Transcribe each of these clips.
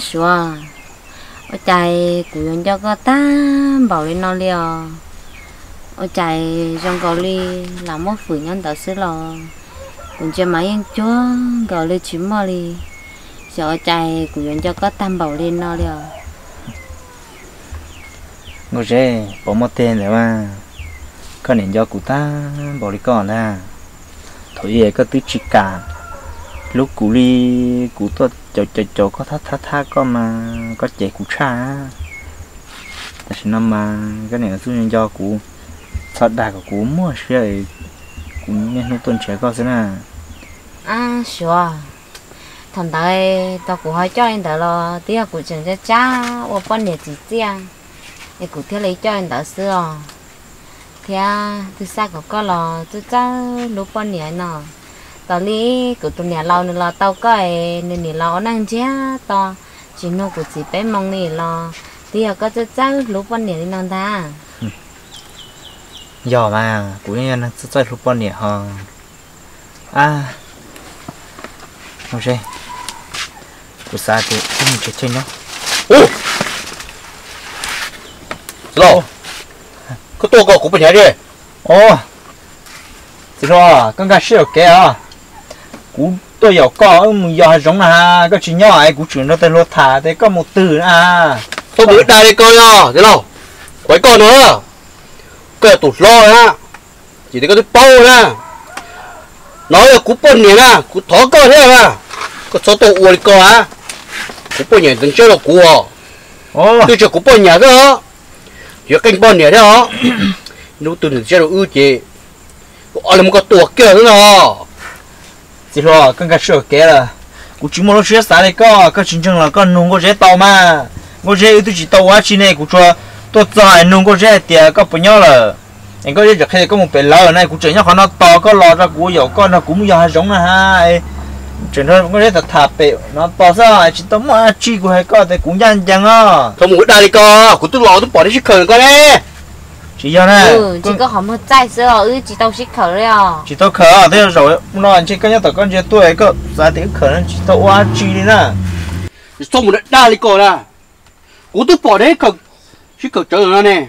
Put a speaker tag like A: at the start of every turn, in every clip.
A: sủa ở chạy của yon cho có ta bảo lên nó liều ở chạy trong cầu li làm một phụ nhân tao xứ lo cũng chưa mấy anh chúa cầu li chỉ mò li sợ chạy của yon cho có tam bảo lên nó liều
B: ngồi rê bỏ một tên rồi mà con nên cho cụ ta bỏ đi con nè thôi về có tứ chỉ cả lúc cụ ly cụ tôi chỗ chỗ chỗ có thắt thắt thắt có mà, có chạy cụ cha là chỉ năm mà cái này là tôi do cụ thật đà của cụ mua xe cũng nên tuần trẻ có thế nào.
A: À sure. Thằng tới, tao cũng hỏi cho anh đó lo tiếc cũng chẳng cho cha, ô con để chị riêng thì cũng theo lấy cho anh đó xưa. Thì à từ xa của con lo tôi cha lúc con nhảy nào tao lý của tụi nhà lâu nữa là tao cái nên nhà lâu năng chứ to. Chỉ nó của chị bé mong nè lo. Thì có chơi chơi lúc bận nè đi năng ta
B: giờ mà của nhà nó chơi chắc lúc ban nè hả à. Không sé của xa thì không chơi chơi nó ô!
C: Rồi có tôi có cũng phải thế đi.
B: Ô. 就说刚开始有给啊。cú tôi hiểu có ừ, mình giờ giống là có chỉ nhỏ ấy cú chuyển nó tên lột thả thế có một từ à.
C: Tôi bữa đây đây coi à thế nào? Quấy con nữa. Cái tụt lo ha chỉ thấy có cái bao ha nói là cú bồn nhỉ ha cú thó cơ thế à, có số tụ uồn cơ ha cú bồn nhỉ đừng chơi là cú à tôi chơi cú bồn nhỉ đó giờ canh bồn nhỉ đó. Nếu từ đừng chơi là ưu chị. Ở là một cái tuột kia nữa
B: chỉ lo con cái sửa cái là. Cú chỉ muốn nó sửa sai cái, cái có chính chứng là con nung có dễ tàu mà. Có dễ tôi chỉ tàu quá chi này cú cho tôi giải nung có dễ tiền cái bao nhiêu là. Anh có dễ được hay có một bể lỡ này cú chỉ nhá khó nó to có lò ra cú dầu con nó cũng dầu giống là ha, chuyện thôi, cũng rất là thà bệ nó bỏ ra chỉ tấm chi của hai con thì cũng dằn dằn à
C: không muốn đại đi con cú tôi lo tôi bỏ đi chứ khởi con đấy
B: chỉ cho này
A: ừ chỉ có không một trái sữa ừ chỉ tao xích khẩu rồi
B: chỉ tao khờ thế rồi nó anh chỉ cái nhá tao con chơi tuổi có giá tiền khờ nó chỉ tao quá chi đi nè
C: Xong một đai đi co nè Cú tôi bỏ đấy khởi Chứ khởi trở rồi nè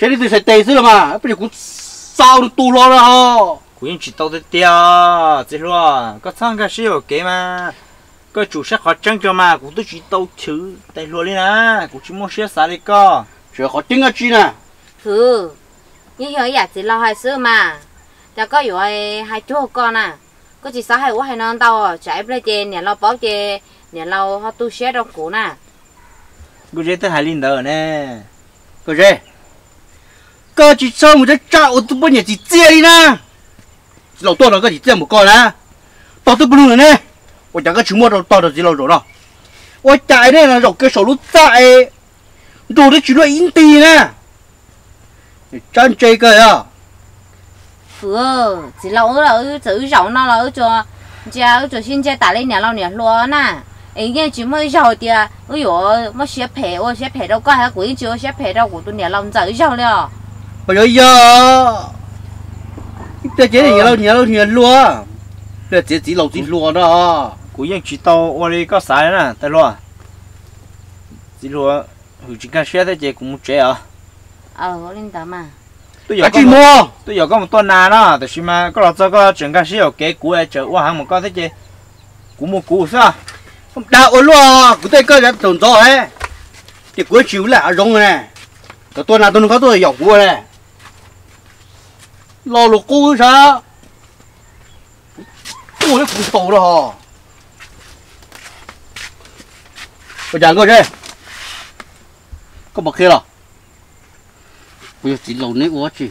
C: Sẽ đi từ sài tê xưa mà Bây giờ cú sao được tu lo ra ha
B: cũng chỉ tao tới tia chỉ lo. Có sang cái siêu kế mà. Có chủ sắc họ trăng cho mà cũng tôi chỉ tao chữ tay luôn đi nè cũng chỉ mua xe xả đi co
C: Chỉ khó tính ở chi nè
A: thử như hồi giờ chỉ lo hai sư mà. Cho có dù hai hai chú con à. Có chỉ sáu hai quá hai non tao chạy bên trên nhà lo báo chê nhà lo họ tu sét đâu cũ nè.
B: Cô chế tới hai linh đầu nè.
C: Cô chế cơ chỉ sao một cái trạo tôi bây giờ chỉ chia đi nè. Lão tôi nó có chỉ chia một con nè tao tôi bưng rồi nè. 我讲个出没都到到几楼走了，我家里呢，老哥手路在，走的去了阴地呢。chân chơi cơ à?
A: Ừ chỉ lâu là chỉ rộng nó là cho cho cho xin chơi tại lên nhà lâu nhà luôn nè ấy nghe chỉ mới giàu thì à ôi yo mà xếp phe ô xếp phe đâu có hay quỷ chứ xếp phe đâu của tôi nhà lâu giờ giàu liền
C: bây giờ giờ tôi chỉ nhà lâu nhà lâu nhà luôn tôi chỉ chỉ lâu chỉ luôn đó.
B: Của dân chỉ tao ở đây có sai nè tại luôn chỉ luôn hồi chỉ cần xe tới chơi cũng chơi à?
A: ờ
B: tôi giờ có một tuần nào đó thì xem mà có cái gì ở cái cũ ấy chờ qua hàng một con thế chứ cũ mua cũ không
C: đau ốm luôn cũ tôi cơ đã tổn rồi ấy. Thì cuối chiếu là rong này. Cái tuần nào tôi có tôi dọc cũ này. Lo lục cũ sao? Ôi nó cũng tổ rồi bây giờ coi chứ có bậc kia rồi. Bây giờ chỉ lâu quá chị.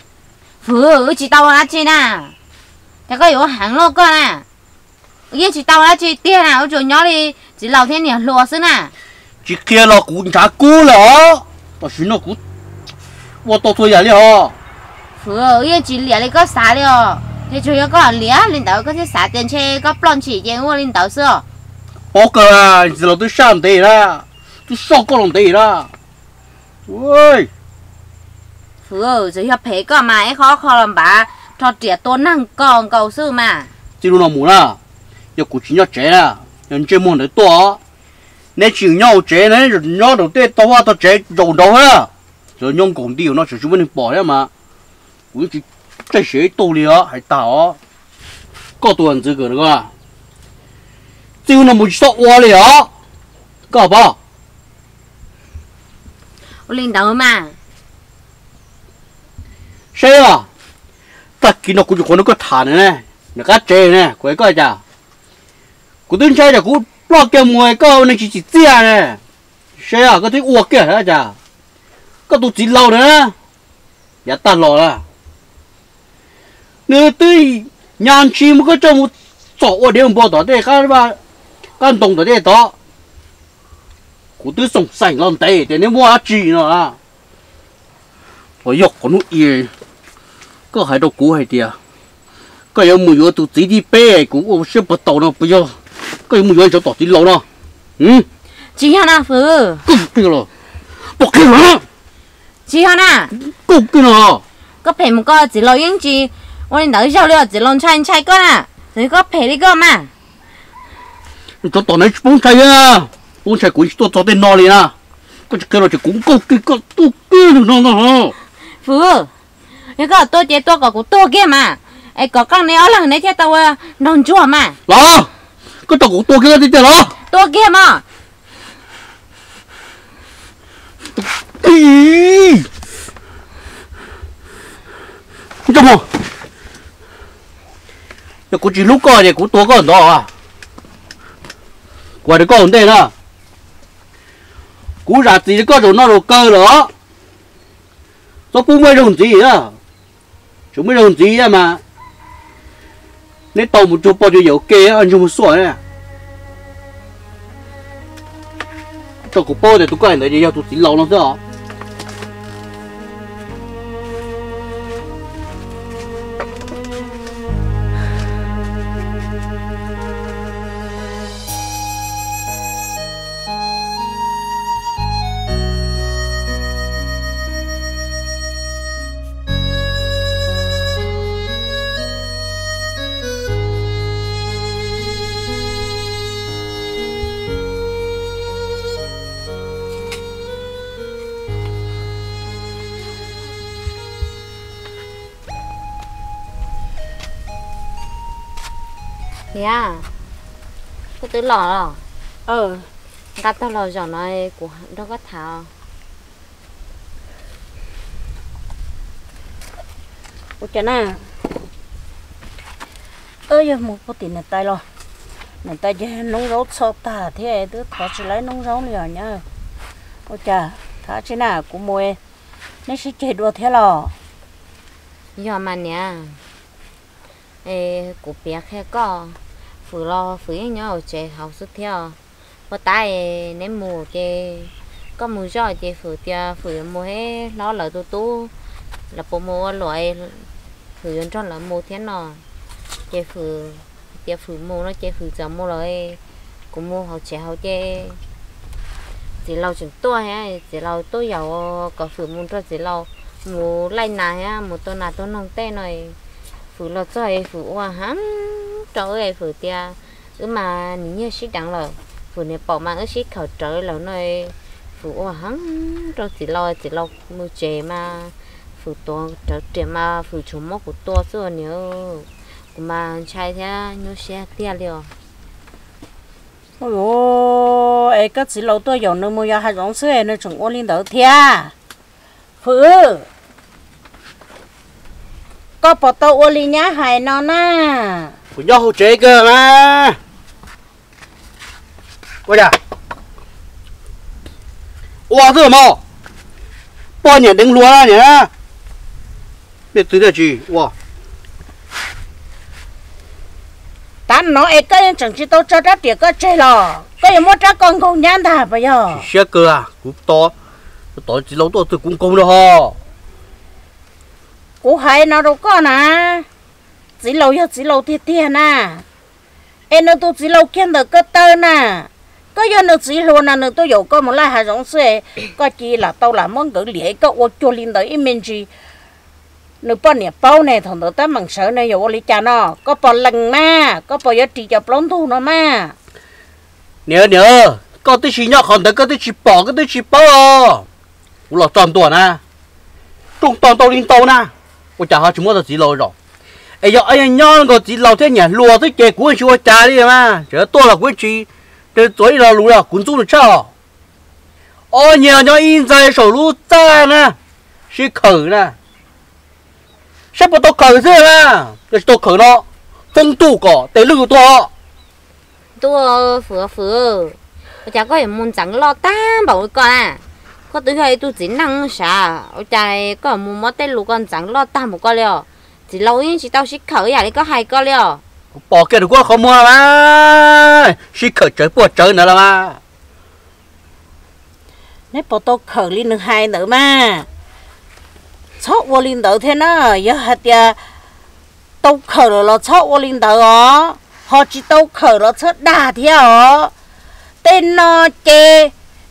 A: Ừ chỉ tao là nè cóhàng lô con nè yên chỉ tao là chi tiền ở chỗ nhỏ đi. Chỉ lâu thế nhà lúa xứ nè
C: Chị kia là cũng chả cú là Tao xin nó Tôi tôi thôi vậy đi hả?
A: Ừ yên chỉ lẻ đi có xả ờ thế chủ yếu có lẻ lên tao có thể xả tiền chơi có plon chỉ tiền của lên tao xưa.
C: Bố cơ à, chỉ là tôi sang tỷ ra. Tôi sao có lòng ra. Ôi
A: phứ giờ hiệp phế có mà ấy khó khó làm bà cho trẻ tôn năng còn cầu sư mà
C: chỉ luôn nó muốn là giờ cụ chỉ nhớ trẻ là nhân chơi muốn được to nên chỉ nhau trẻ nên rồi đầu tiên tao qua tao trẻ rồi đâu hết rồi nhông cũng điều nó chỉ chúng mình bỏ hết mà. Cũng chỉ chơi chế tu liền hay tao có tuần chứ cái đó chỉ nó muốn sợ quá liền có bao
A: linh đầu mà
C: 谁啊？ta kia nó cũng có nó có thả này nè, nó cá chế nè, quay coi chả. Cú đứng chơi chả cú lo cái mùi câu này chỉ chỉ tia nè.谁啊？có thấy uổng kia hả chả? Có tụ chỉ lâu nữa. Dạ ta lò là. Nếu tôi nhàn chi một cái trong một chỗ ở điểm bộ đó để các bạn các đồng đó để đó. Cú tôi sống sành lòng tệ để nếu mua chỉ nữa à. Ôi dọc con nó yên có hai đầu cũ hay tiệt cái ông mùi tụi tí đi bê cũng ông sẽ bắt đầu nó bây giờ. Cái ông mùi cho tọt đi lâu nó. Ừ?
A: Chị hà na phứ
C: cũng kia rồi bỏ cái rồi
A: chị hà na
C: cũng kia rồi
A: có phải một cái chỉ lâu yên chị ôi nở giờ lưu chỉ lon chai chai con à. Thì có phải đi con mà
C: cho tọt này bông chai à bốn chai cũng tọt tọt đến nó liền à có chỉ kia rồi chỉ cũng có cái cái tụt cái được nó nó.
A: Phứ 一个多节多个个多个嘛，哎，个刚你二两那天到我弄做嘛，
C: đó cái tao cũng tu kia đi chơi đó
A: 多个嘛，
C: ý trong một giờ cũng chỉ lúc coi thì cũng tua con đó à qua được con đây nè cú ra gì có rồi nó rồi cơ đó nó cũng mới dùng gì á Chúng mới dùng gì á mà. Nên tàu một chút bao nhiêu dầu kê ăn chung một sủa này à. tàu của bao để tôi coi này thì giờ tôi chỉ lâu lắm rồi
A: thì à, cái tứ lò lò,
D: ờ
A: cái tứ lò giờ nói của đâu có thảo,
D: ủa chả nè ơ giờ một cái tiền này tay lo này tay giờ nông rau sọt ta thế đứa thọ chỉ lấy nông rau nữa nhá. Ủa chả thả thế nào cũng mua nên sẽ chơi đùa thế lo
A: giờ mà nè, ê, của bé khai có, phụ lo phụ yên nhau chơi học xuất theo, có tay ném mù chơi, có mù gió chơi phụ tia phụ mù hết lo lỡ tu tu, là bộ mù loại phụ yên cho là mù thế nào, chơi phụ tia phụ mù nó chơi phụ giờ mù rồi, cũng mù học chơi học chơi chỉ lâu chừng tôi ha chỉ lâu tôi giàu có phụ mù cho chỉ lâu mù lại nà ha, mù tôi nà tôi nông tê này phụ lo cho ấy phụ hoa hắm cho ơi phụ tia. Ứ mà như sĩ đặng là phụ này bỏ mà ứ sĩ khẩu trời là nơi phụ hoa hắm cho chỉ lo chỉ lo mua chè mà phụ to trở trẻ mà phụ chúng mốc của to xưa nhớ. Mà trai thế như xe tia liều.
D: Ôi ôi ấy cái chỉ lâu tôi dùng nó mua ra hai giống sữa nó chúng ô linh đầu thia phụ có bỏ tàu ô linh nhá hai nó na
C: của nhau hỗ trợ cơ mà. Quay ra wow thế mà bao nhiêu đừng lúa nhỉ. Biết từ đây gì wow
D: ta nói ấy cái chẳng chỉ tôi cho ra tiền cái chơi lo cái gì mua ra con không nhàn thà bây giờ.
C: Xe cơ à? Cũng to. To chỉ lâu to tôi cũng công đó ho
D: cú hai nó đâu có nà chỉ lâu giờ chỉ lâu thiệt thiệt nà em nó tôi chỉ lâu kiên được cái tơ nà có giờ nó chỉ luôn nà nó tôi dầu có một lai hai giống xe có chỉ là tao là món gửi lễ có ô chua lên tới mình chỉ nó bao nhiêu bao này thằng đó ta bằng sợ này dầu này 有 lý cha nó. Có bao lần mà, có bao giờ chỉ cho plon thu nó mà.
C: Nhớ nhớ. Có tới chỉ nhỏ còn tới, có tới chỉ bỏ, có tới chỉ bỏ. U lo toàn tuổi na à? trung toàn tàu linh tàu na u chả họ chúng mua chỉ lâu rồi ấy giờ anh nhỏ có chỉ lâu thế nhỉ lùa tới kề của chú cha đi mà chờ tôi là quý chị để tối là lùa là cuốn chú được sao ô nhà nhỏ in在手路在呢是口呢sao mà tôi khởi thế à để tôi khởi nó phong tu cỏ để lưu to
A: tôi phở phở我家个人 ก็ตัวใหญ่ตัวจีนั่งชาใจก็มูมอเตลูกันจังรอดตามก็เลยจีเราอิ
C: นจีเต้าสิเขาอย่างนี้ก็
D: หายก็เลยบอกเกดูก็ขโมยมาชิเขาเจอปวดเจอเนอะละ
C: มา
D: ในปอตเขลินหายเนอะมั้งชอบวอลินเดอเทนั้นยัาหัดยาตกเขล้วชอบวอลินเดออ๋อพอจีตกเขล้วชอบด่าเที่อ๋อเต้นนอเจ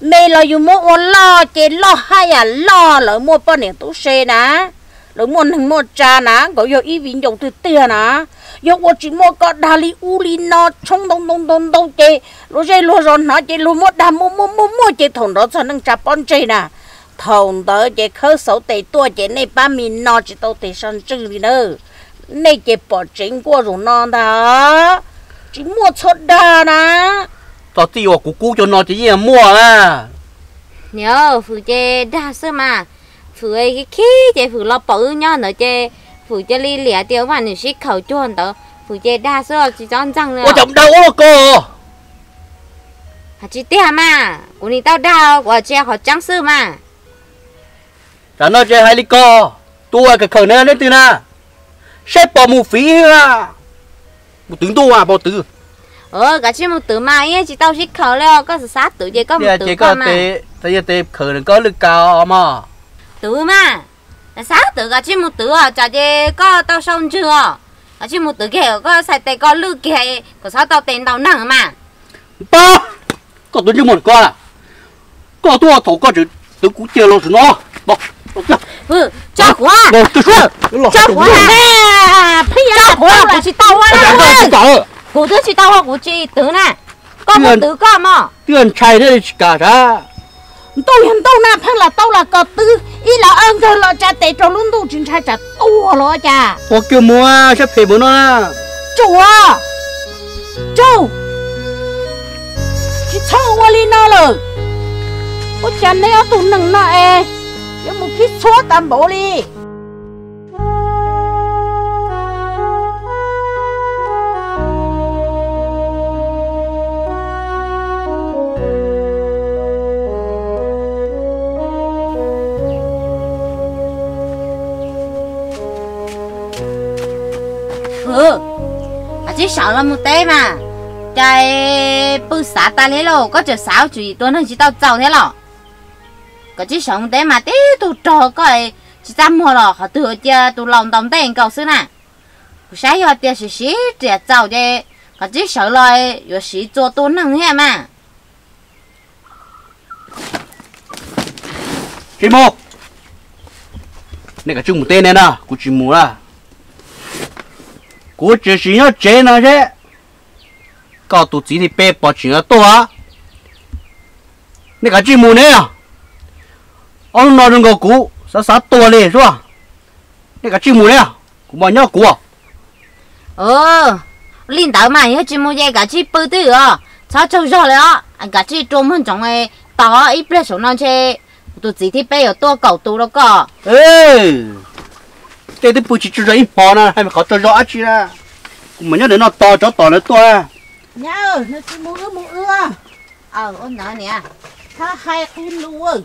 D: mẹ lo dùng mua ô lo, chê lo hay à lo, lỡ mua bao nhiêu tú xe nè lỡ mua hàng mua trà nè có giờ ý viên dùng từ tiền nè giờ tôi chỉ mua có đà li u li nó nó 冲 đông đông đông đông đông chê. Lúc chơi lúc rồi nó chê lúc mua đà mua mua mua mua chê, thằng đó cho nâng trà bón chê nè thằng đó chê khơi sầu tệ tua chê này ba mình nó chỉ tao tệ sang chữ đi nữa này chê bỏ chính qua rồi nó đó. Chỉ mua chốt đà nè
C: cho tiêu của cú cho nó chỉ là mua à.
A: Nhớ phụ chê đa sơ mà. Phụ ấy cái khí chê phụ lo bự nhá nữa chê. Phụ chê li lẻ tiêu mà nữ sĩ khẩu chuồn đó phụ chê đa sơ chỉ chọn răng nữa
C: ôi à. chồng đau quá cô?
A: Hả chỉ tia à mà? Của ni tao đau của chê họ trắng sư mà.
C: Trả nó chê hai lý cô? Tôi cái khẩu này đấy từ na. Sẽ bỏ mù phí à. Một tướng tôi à bỏ tướng
A: ờ cái chỉ một từ mà ấy chỉ tao xích khẩu leo có sự sát tự chế có một từ
C: chỉ
A: con mà.
C: Tại giờ tê khởi này có lực cao mà
A: từ mà là sát tự cái chỉ một từ à chả chế có tao xong chưa? Cái chỉ một từ kia có sai tay có lư kia có sao tao tiền tao nặng mà.
C: Ba Có tôi như một con à? Có tôi thổ có chữ Tôi cũng chơi lâu rồi nó. Bỏ
A: ừ cho quá
C: tôi xuống
A: cho quá
D: à bây giờ
A: cho quá. Của chị tao
C: Chẳng
A: của thứ chị tao của chị từ nè có một từ con mà
C: Tiền chạy thì cả ra
D: tôi hiện tôi nè phải là tôi là cờ tư ý là ơn là cha tệ cho luôn tôi chính trai cha tua lo cha
C: Có kêu mua Xếp phê bố nó
D: chủ à chủ chỉ cho qua đi nó rồi tôi chẳng này tôi nâng nó e nhưng một khi tạm bộ đi
A: chỉ sợ là một té mà. Trời bự xả ta lấy lo có chờ sáu chỉ tôi nó chỉ tao giàu thế lo có chỉ sợ một té mà tí tụ trò coi chỉ ta mua lo họ tự chơi tụ lòng đồng tiền cầu xưa nè sáng giờ tiền xí xí trẻ giàu chứ có chỉ sợ rồi rồi xí cho tôi năng thế mà.
C: Cái mô! Nên cả chung một tên nên à, cô chỉ mua à. Của chị sĩ nó chế nó chứ Có tụ chỉ thì bê bỏ chị nó to á Này cả chị mù này à Ông nói đừng có cú Sao sao to lên chứ à Này cả chị mù này à Cũng bao nhiêu cú à
A: ờ linh đạo mà nhớ chỉ mua cái cái chỉ bự tư à sao cho rồi đó anh cái chỉ trộm hơn trong cái đó ít bữa số nó chơi tôi chỉ thì bây giờ tôi cầu tôi đó cơ
C: Ê Thế thì bù chị chú ra ít bỏ nè Hay mà có cho rõ nè Cũng mà nhớ đến nó to cho to nó to. À
D: nhớ nó chỉ mua ưa mua ưa
A: ờ ôn nói nè.
D: Tha hai khuyên luôn.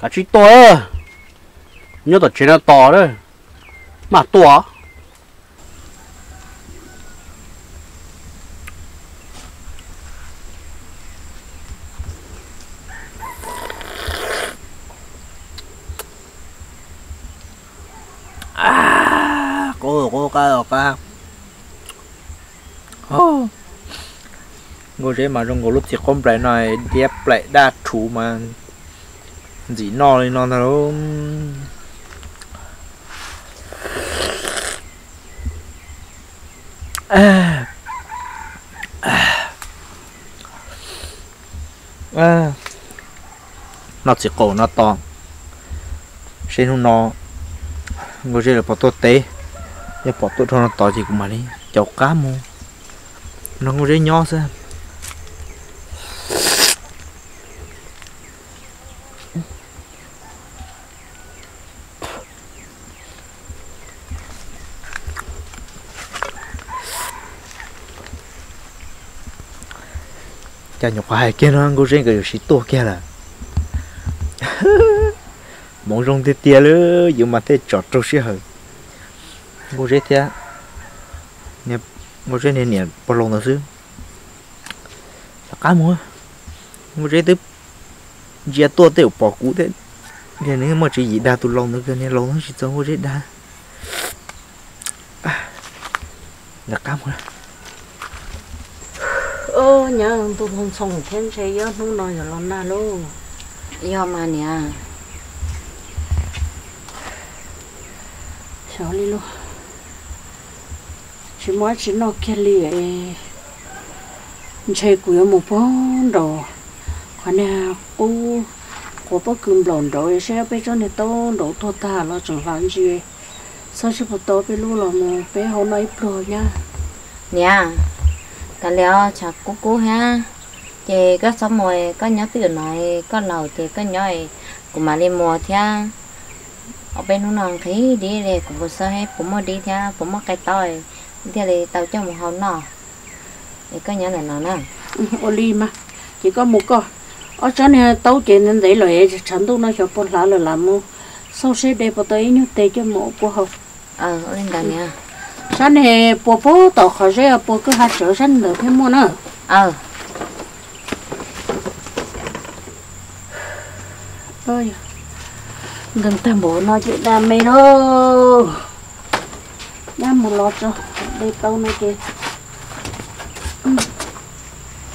C: Cả chị to nhớ tao chuyện nó to đấy mà to
B: mua mà rong có lúc thì không phải này đẹp lại đa chủ mà. Gì no thì nó nó à nó chỉ cổ nó to. Xin không nó người chơi là bỏ tốt tế để bỏ tốt cho nó to gì cũng mà đi. Chậu cá mua nó cũng rất nhỏ xem. Cha nhục hoài kia nó ăn cô riêng, cái gì to kia là. Mong rong thế tê nữa dù mà thế chọt trâu xí hơn cô riêng thế nè, cô riêng nè nè bao lâu nữa chứ cá mua cô riêng tiếp. Giờ to tiểu bỏ cũ thế giờ nếu mà chỉ gì đa tụ lâu nữa cái này lâu nó chỉ cho cô riêng đa. À, là cá mua
D: ơ nhà tôi không xong thêm xe yếu không nói rồi lần nào luôn
A: do mà nè.
D: Sợ đi luôn. Chỉ mới chỉ nó kia lì chơi của một phong đồ còn nè cô cô bác cầm lòn đồ sẽ bây giờ này to đồ to ta nó chẳng làm gì sao chỉ to bây lúc là một bé hôm nay pro nha?
A: Nè ta leo chả cú cú ha. Chị có sống mồi có nhớ từ nói có lầu thì có nhớ cũng mà lên mùa theo ở bên นู้น thấy đi để cũng có sơ hết cũng mới đi theo cũng mới cái tỏi. Theo thì tàu cho một hòn nọ. Thì có nhớ là nó nè.
D: Oli mà chỉ có một con. Ở chỗ này tàu chuyện nên để lại chẳng đâu nó cho bọn lá là làm mua sau sẽ để vào tới như tê cho mộ của học
A: ờ ở lên đó nè
D: sáng này bố bố tàu khỏi ra bố cứ hạt trở sân được thêm mua nữa
A: ờ
D: ơi gần ta bố nói chuyện đam mê đâu nhá một lọt rồi đây tàu này kìa Ừ.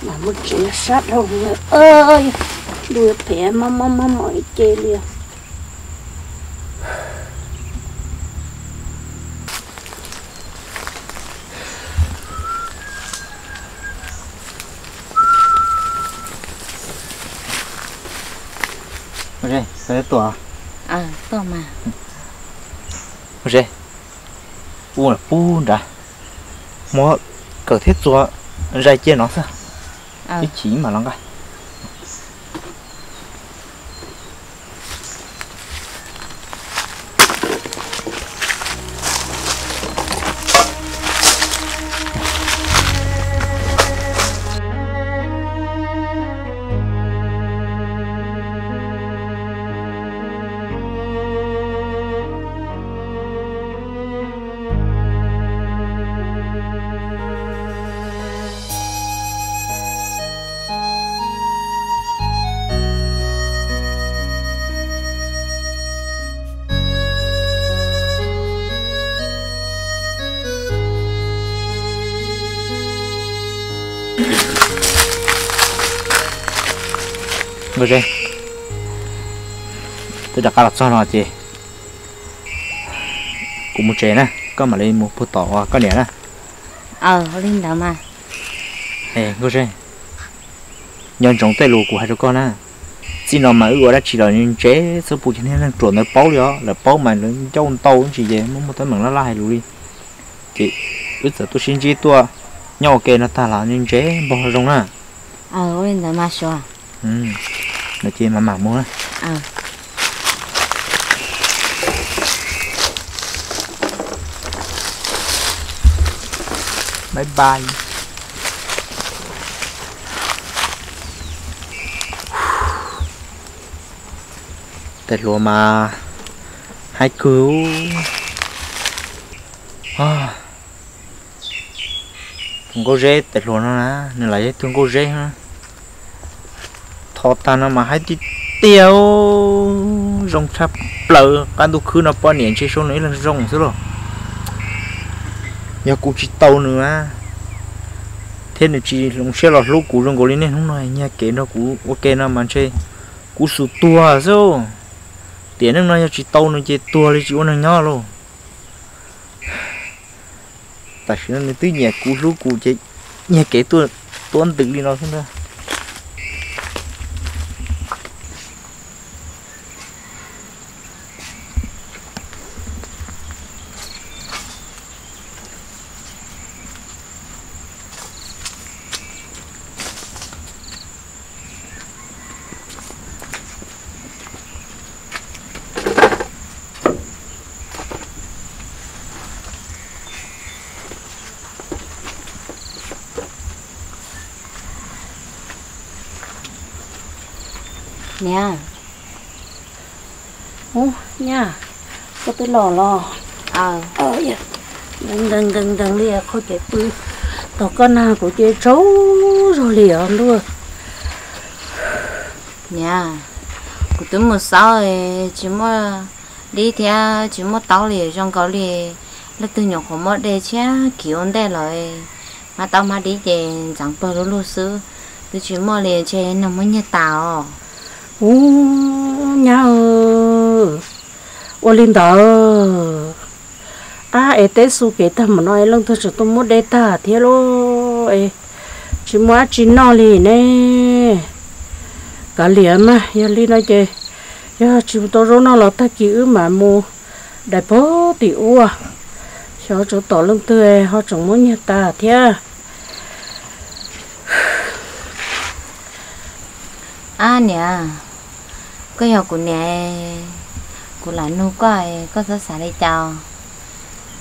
D: mà một chuyện sát đâu ơi đuôi phẻ mà mà mà mọi chê liền
B: ok cái tuổi
A: ờ to mà.
B: Ok u là u đã. Mua cỡ thiết cho ra chia nó sao? Cái chỉ mà nó cái người đây tôi đã cắt cho nó chị. Cũng một chế nè có mà lên một phút tỏ có nè nè
A: ờ lên đó mà.
B: Ê người đây nhân trong tay lù của hai đứa con nè xin nó mà ước đã chỉ là những chế số phụ cho nên chuẩn nó bao đó là bao mà nó cho con tàu chỉ về muốn một tấm bằng nó lại lù đi. Chị bây giờ tôi xin chỉ tua. Nhau kê nó ta là những chế bao rong nè
A: ờ lên đó mà xóa
B: ừ nó chỉ mà mặc mua
A: ờ
B: bye bye Tết lúa mà hai cứu. À. không có rễ tết lúa nó nè. Nên là thương có rễ ha thọ ta nó mà hai tí tiêu rong sắp lỡ cái đồ khứ nó bao nhiêu chơi số nữa là rong chứ rồi nhà cụ chỉ tàu nữa. Thế này chỉ lồng xe lọt lúc cụ rong gối lên không nói, nhà kế nó cụ ok nó mà chơi. Cụ sụt tua rồi tiền nó nói chỉ tàu nó chơi tua đi chỉ uống nhỏ luôn tại sao nó tư nhà cú lúc cú chơi nhà kế tua tuần tự đi nó không đâu
A: nè
D: ô nha có tới lò lò
A: ờ.
D: Ờ dạ. Đừng đừng đừng đừng lìa không chạy bự tao con nào của chơi trấu rồi liền luôn.
A: Nè cụ tôi một sáu chỉ mua đi theo chỉ mua tàu liền trong cầu liền lúc tôi nhọc không mất để chứ kiểu đây rồi mà tao mà đi về chẳng bao lâu lúc xưa tôi chỉ mua liền chơi nó mới như tàu
D: ô nha ơi ô linh đó ờ. à ê tết su kế ta mà nói lần thôi tôi muốn để ta thế lô ê. Chỉ mua chỉ nó liền nè. Cả liền mà giờ linh nói chơi giờ chỉ tôi rồi nó là ta kỹ mà mua đại bố thì ua, à. cho chỗ tổ lưng tươi họ chẳng muốn nhà ta thế
A: à. à nè. Cái học của nè của là nu có có rất xả đi chào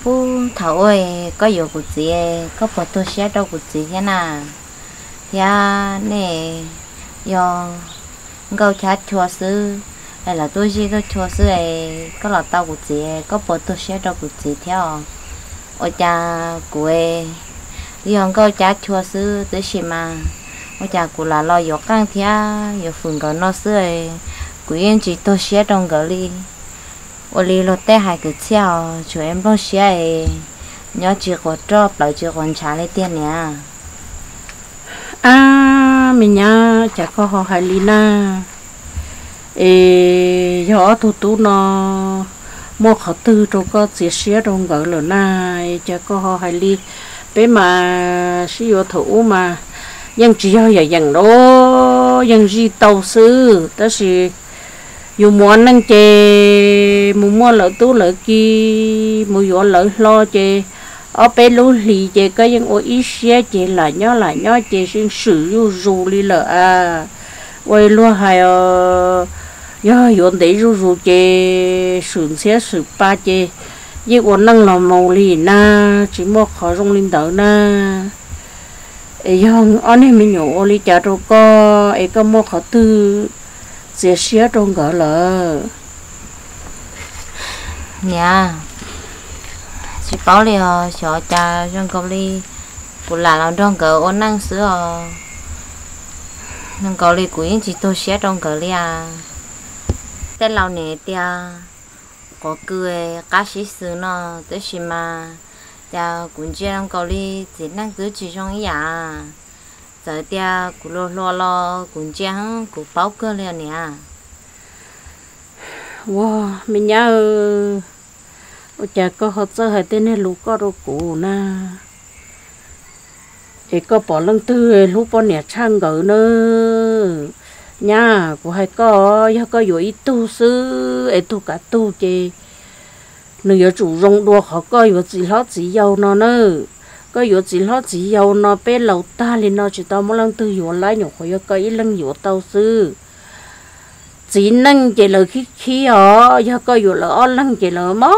A: phu thầu ơi, có nhiều của chị có bỏ tôi xe đâu của chị thế nào? Thì nè, do câu chat chua sư hay là tôi chỉ tôi chua sư ấy, có là tao của chị có bỏ tôi xe đâu của chị theo. Ôi cha của ấy do câu chat chua sư tới gì mà. Ôi cha của là lo giọt căng thia giọt phường cái nó sư ấy, của yên chỉ tôi xe trong cái ly ôi ly lo té hai cái chiao chú em bao xe ấy nhớ chỉ có cho lại chỉ còn trả lấy tiền nè
D: à mình nhá chả có họ hay lina ê gió thu tú nó mua khó tư trong có chia sẻ trong gỡ rồi na chả có họ hay li bé mà sử dụng thủ mà nhưng chỉ có vậy dần đó nhưng gì tàu sư đó là dù mua năng chè mua mua lỡ tú lỡ kia mua vô lỡ lo chè. Ở bên lũ lì chè cái những ô ít xe chè là nhó là nhó, chè xin sử dụng dù li lỡ. À quay luôn hay ờ nhớ yon để dù dù chè sử xe sử ba chè. Như ô năng là màu lì na, chỉ mua khó rong linh đỡ na. Ấy yon anh em mình nhổ lì chả đâu có ấy có mua khó tư chia sẻ trong gỡ lỡ
A: nhà chỉ bảo li họ sợ cha trong công ly của là làm trong cỡ, ôn năng sữa năng cầu ly của những chị tôi sẽ trong cỡ li à. Tên lão nè tia, có cười, cá sĩ sư nó tới xí mà. Tia cũng chỉ trong cầu ly chỉ năng cứ chỉ trong ý à giờ tia cũng lo lo lo cũng chẳng cũng báo cơ liền nè.
D: Wow mình nhớ ôi trời, có hợp sơ hệ tên này lũ có đồ cụ na thì có bỏ lưng tư lũ bỏ nè trang gỡ nữa nha của hai có ya có yếu ít tu sư ấy tu cả tu chê. Nếu chủ rong đua họ có yếu chỉ lót chỉ giàu nó nữa có yếu chỉ lo chỉ yếu nó bé lầu ta lên nó chỉ tao mỗi lần từ yếu lại nhổ khỏi có cái lăng yếu tao sư chỉ nâng chỉ lời khi khi họ giờ có yếu lỡ lần chỉ lỡ mó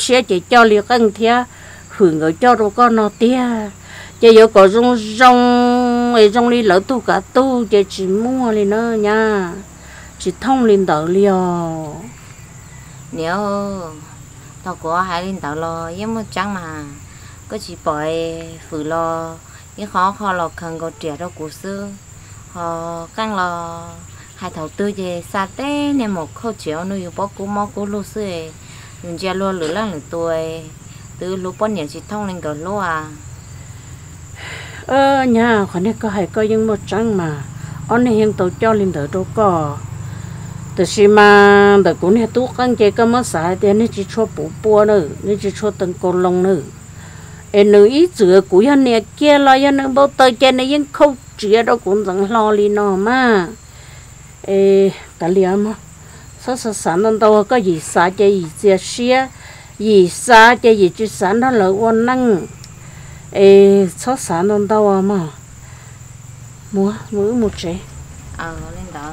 D: sẽ chỉ cho liệt ăn thia hưởng ở cho đâu con nó tia chỉ yếu có rong rong ấy rong đi lỡ tu cả tu chỉ chỉ mua lên nó nha chỉ thông lên đỡ liều
A: nếu tao có hai lên tao lo yếm chẳng mà có chỉ bỏi phụ lo những khó khó lo cần có trẻ đâu của sư họ căng lo hai thầu tư về xa té nên một khâu chéo nuôi bó cú mò cú lô sư mình chia luôn lửa lăng lửa tuổi từ lúc bao nhiêu chỉ thông lên cái lô à.
D: Ơ nhà khỏi này có hay có những một trăng mà. Ông này hiện tổ cho lên đỡ đâu có từ khi mà từ cũng này tu căng chơi có mất sai thì nó chỉ cho bố bố nữa nó chỉ cho từng con lông nữa em nữ ít chữa của anh nè kia lo cho nó bao tờ trên này yên không chữa đâu, cũng chẳng lo li nó mà. Ê, cả liam mà. Sao sao sáng nó đâu có gì xa cho gì chia xia gì xa cho gì chứ sáng nó lỡ quan năng. Ê, sao sáng nó đâu mà. Mua mua một chế
A: ờ lên đó.